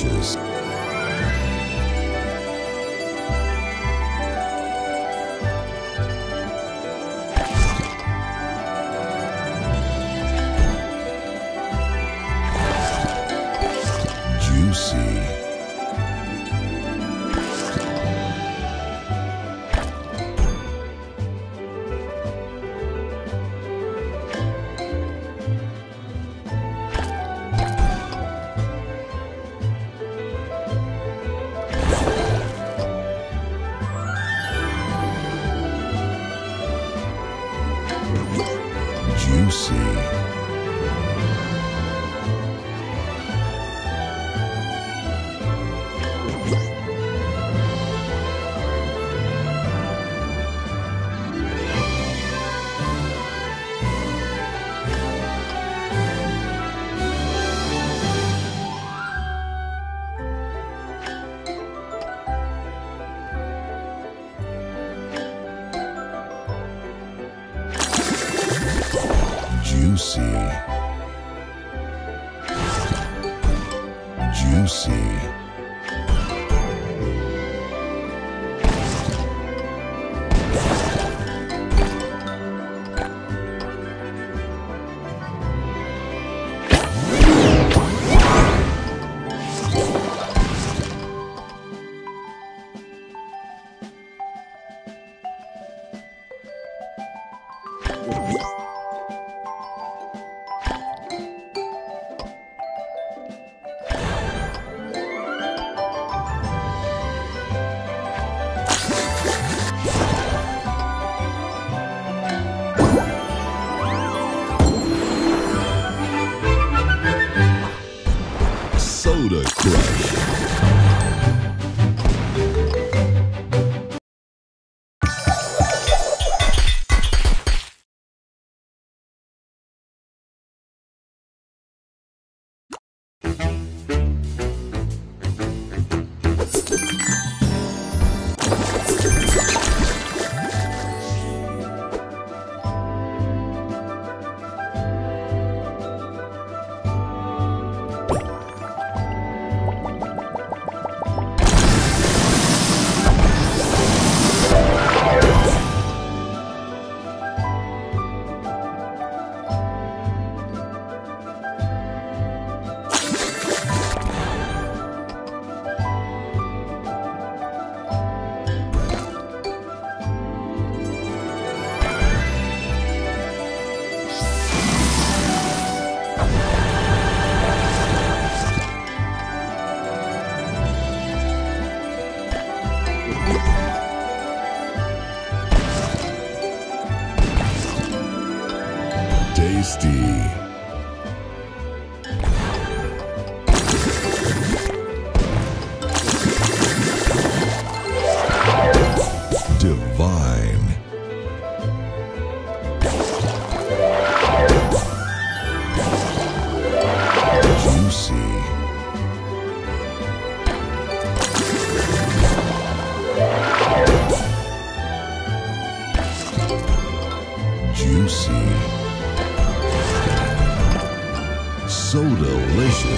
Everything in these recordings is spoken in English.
Juicy. Juicy. Juicy. Soda Crush.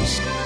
Delicious.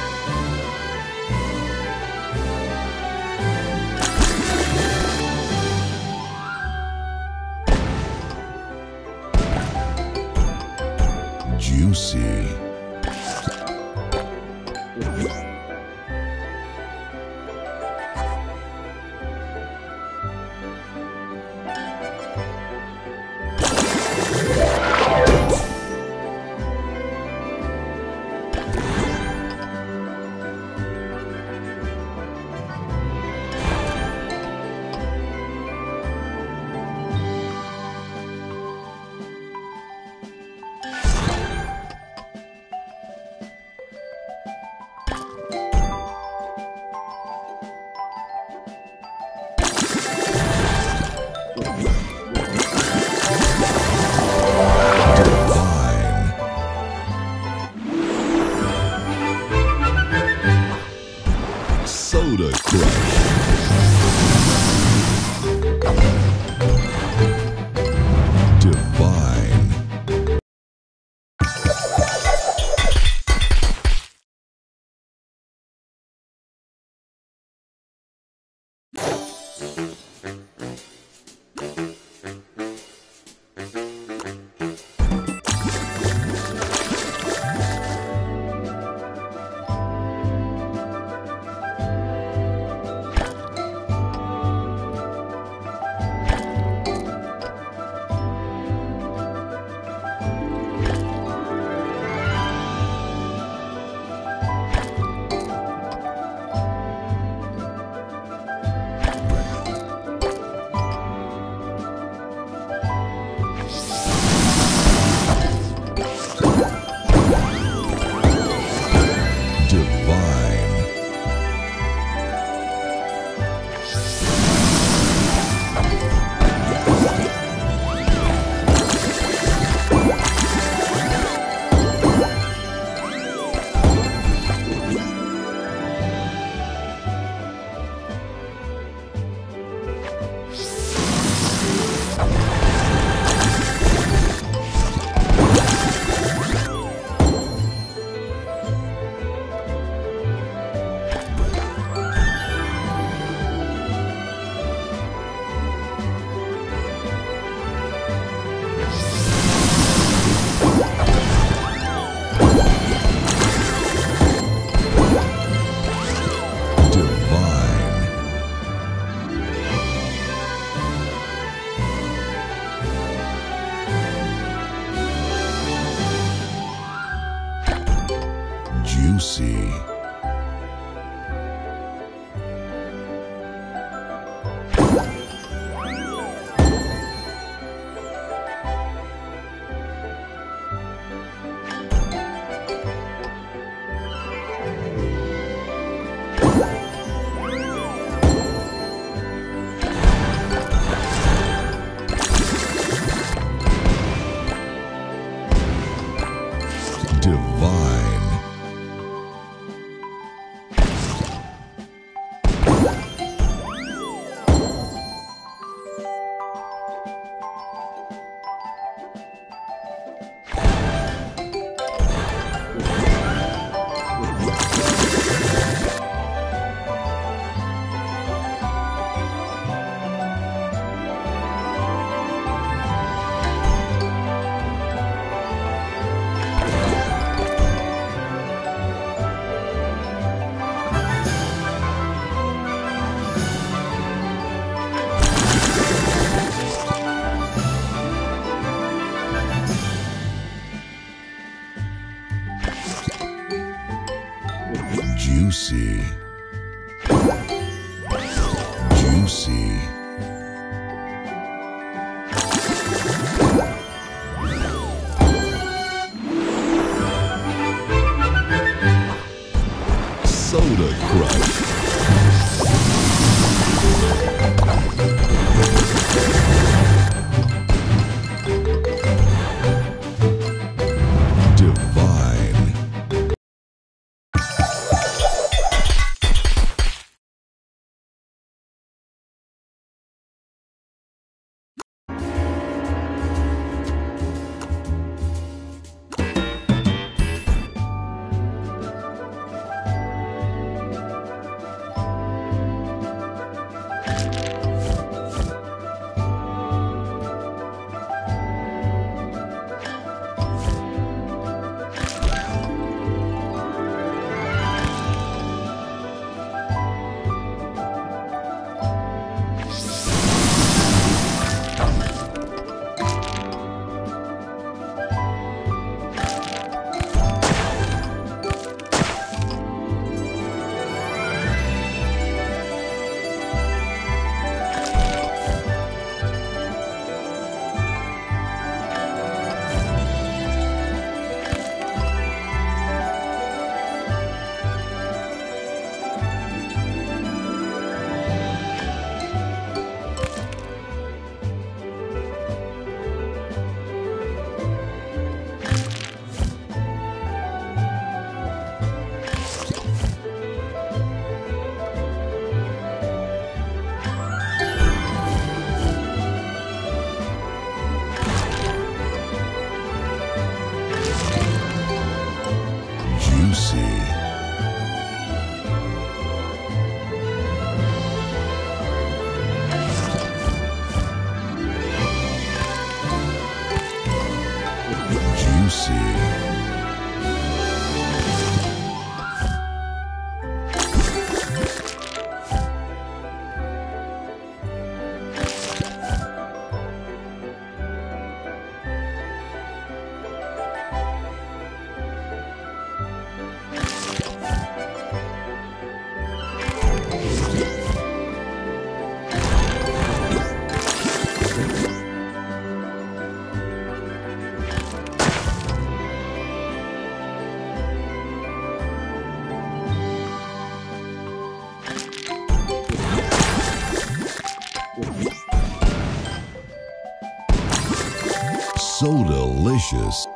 Delicious.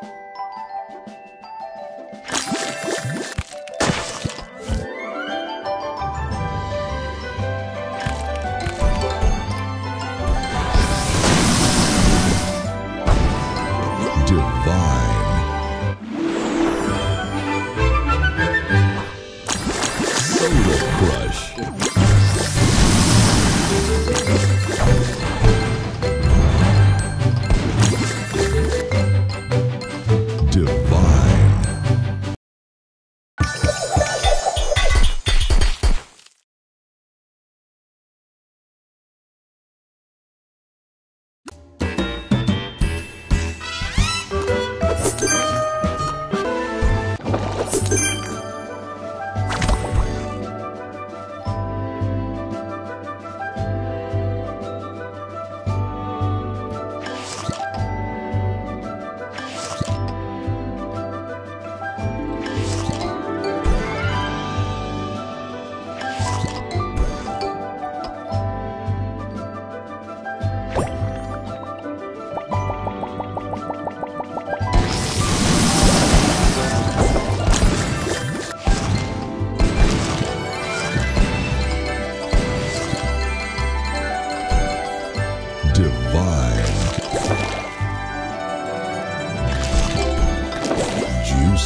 Divine.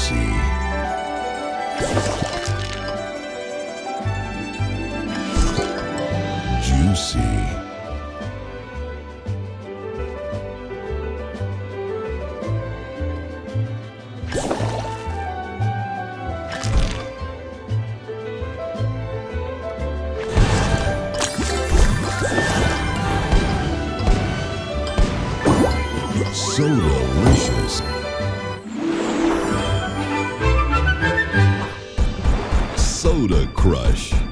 Juicy. Juicy. So delicious. Soda Crush.